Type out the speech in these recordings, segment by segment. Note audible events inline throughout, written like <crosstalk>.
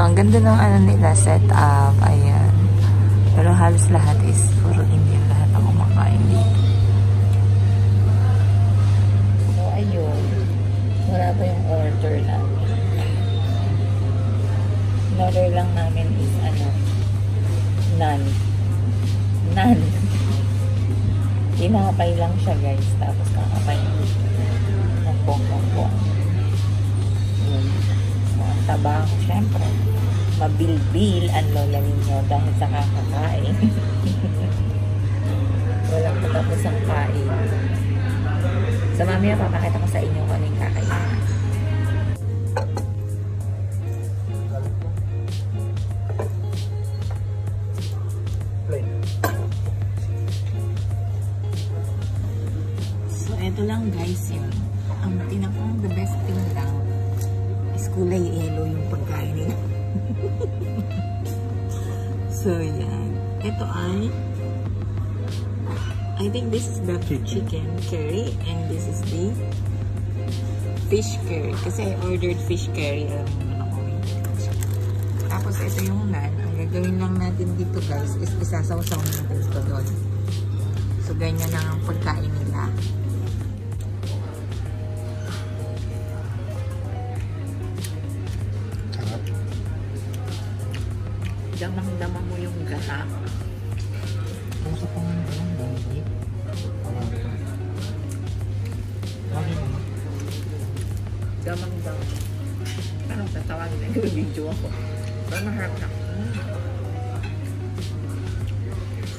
ang ganda ng ano nila, set up. Ayan. Pero halos lahat is puro Indian. Lahat ang kumakain dito. So, ayun. Wala pa yung order na. order lang namin is ano, naan. Naan. Tinapay lang siya guys. Tapos kakapay ng pong-pong-pong. Taba ko syempre. Mabilbil ang lola ninyo dahil sa kakakain. <laughs> Walang patapos ang kain. So, mamaya papakita ko sa inyo kung ano yung kakainin. So, eto lang guys yun. Ang tinakong the best thing lang is kulay yellow yung pagkain nila. <laughs> so, yan. Ito ay I think this is the chicken curry and this is the fish curry. Kasi I ordered fish curry. Alam mo naman ako. Tapos ito yung nan. Ang gagawin lang natin dito guys is isasawsaw natin ito doon. So ganyan lang ang pagkain nila. Damang-dama mo yung gata. Pang ano, bangkit. Lagi mo. Damang-dama. Parang tatawagin na yung video ako. Pero maharap na. Mm.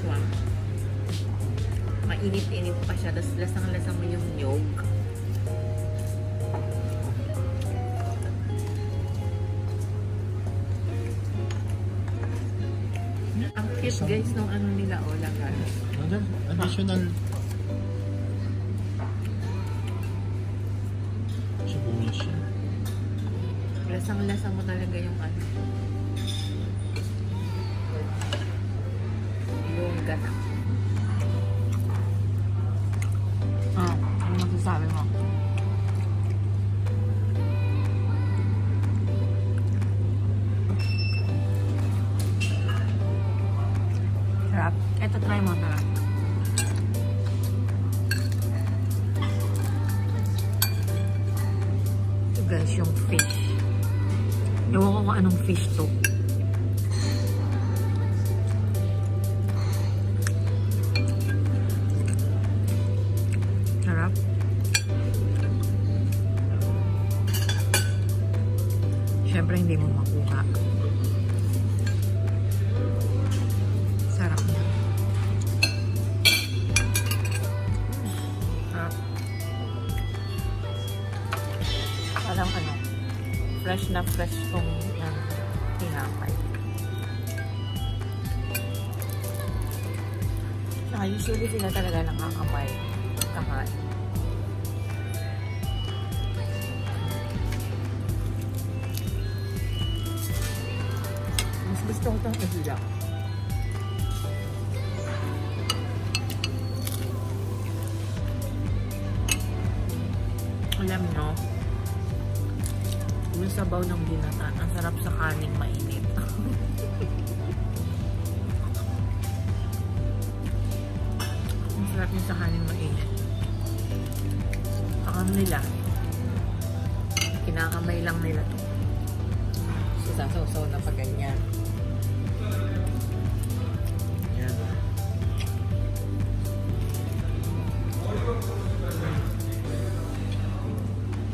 Wow. Mainit-init pa siya. Tapos lasang-lasang mo yung nyog. Cute guys nung ano nila o lagan. Nandun, additional sibuyas siya. Lasang-lasa mo talaga yung ano. Yung gata. Ito, try mo na. Ito guys, yung fish. Ewan ko kung anong fish to. Sarap. Siyempre, hindi mo makuha. Parang ano, fresh na fresh kung yan, tinapay. Saka usually sila talaga nakakamay kakain. Mas gusto ko itong isla. Alam no, yung sabaw ng binatan, ang sarap sa kaning mainit. <laughs> ang sarap yung sa kaning mainit. Ang ano nila, kinakamay lang nila to. So, sasaw-saw na pa ganyan. Yan.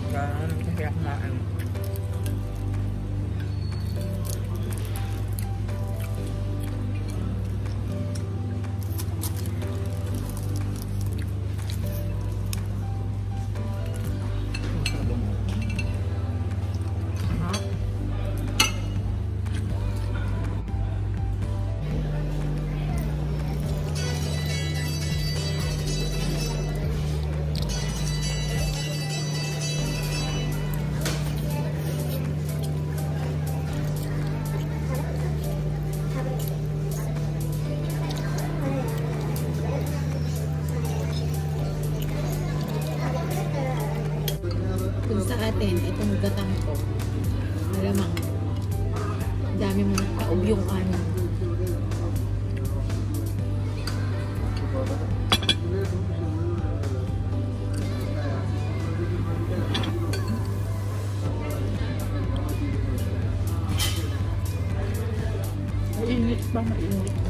Ganun kasi ako Itong gatang ko, malamang yung ano. Mainit pa, mainit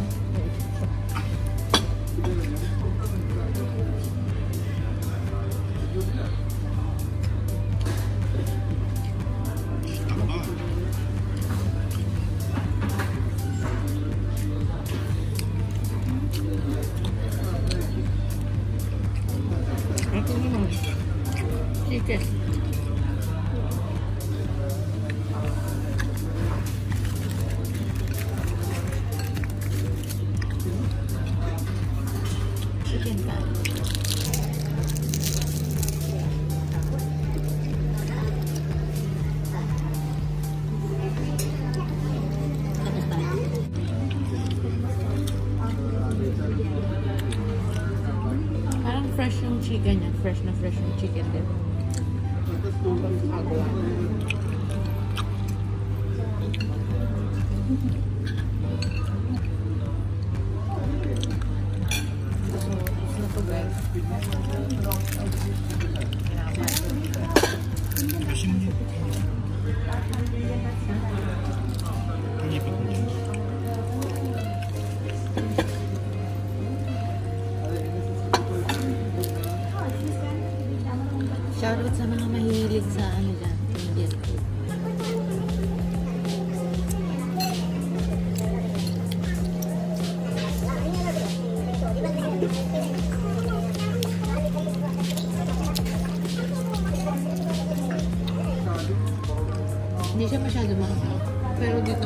chicken niya. Fresh na fresh yung chicken din. So, Shoutout sa mga mahilig sa ano dyan, Indian food. Hindi siya masyado mahal. Pero dito